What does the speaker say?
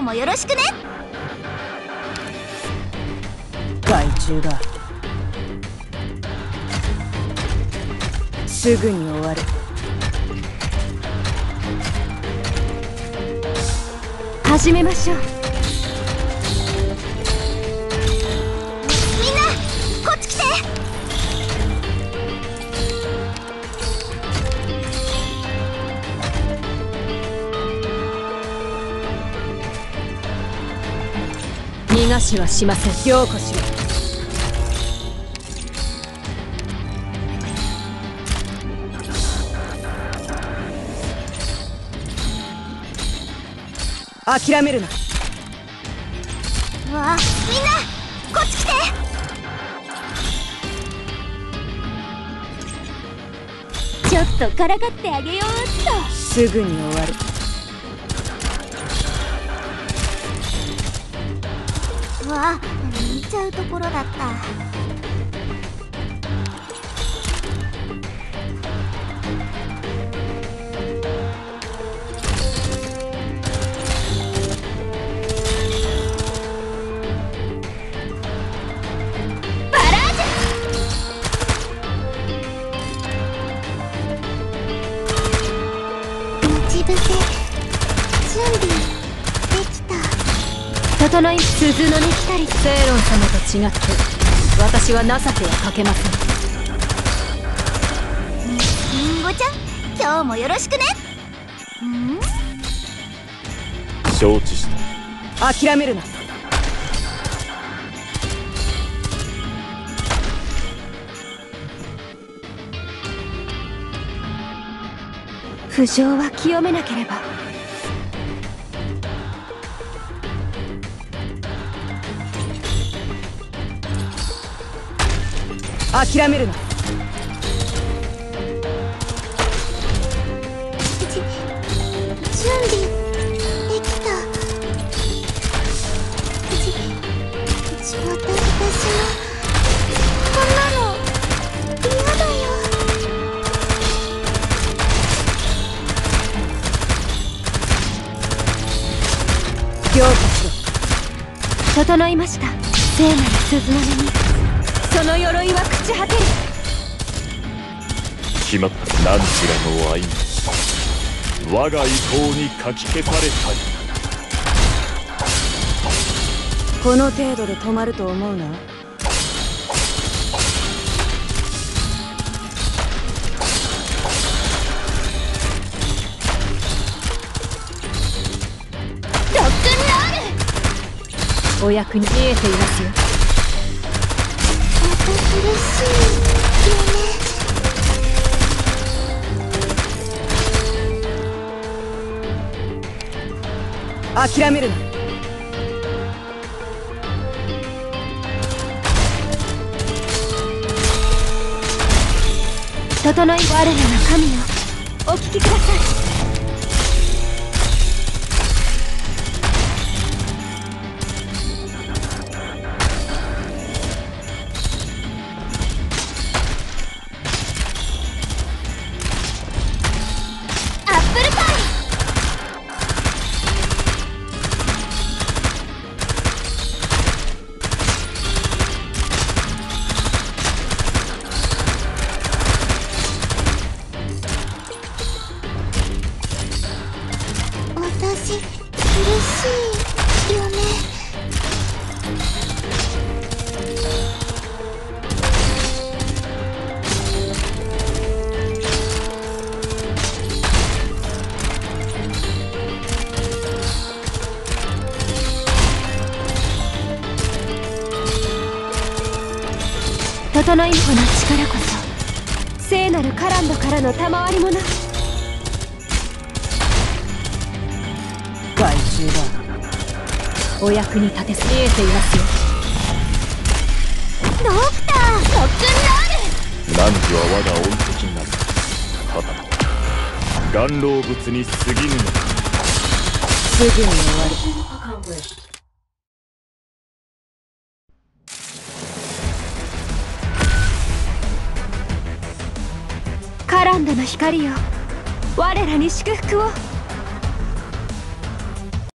日もよろしくね。害虫がすぐに終わる。始めましょう逃がしはしません。ようこしろ諦めるな。うわみんなこっち来て。ちょっとからかってあげようっと。すぐに終わるうわ見ちゃうところだった。準備。た整い鈴のに来たり正論様と違って私は情けはかけません。りんごちゃん今日もよろしくね。うん承知した。諦めるな。浮上は清めなければ諦めるな。準備できた。ちちまた私もこんなの嫌だよ。強化しろ整いました。聖なる鈴の音。にその鎧は朽ち果てる。決まった。何ちらの愛に我が意向にかき消された。りこの程度で止まると思うな。お役に見えていますよ諦めるな。整い我らの神よ。お聞きください。私苦しい。夢整いのこの力こそ聖なるカランドからの賜り物害虫がお役に立てず見えています。よドクターロックンロール汝は我が恩敵になりただの顔老物に過ぎぬのだすぐに終わるカランドの光よ我らに祝福を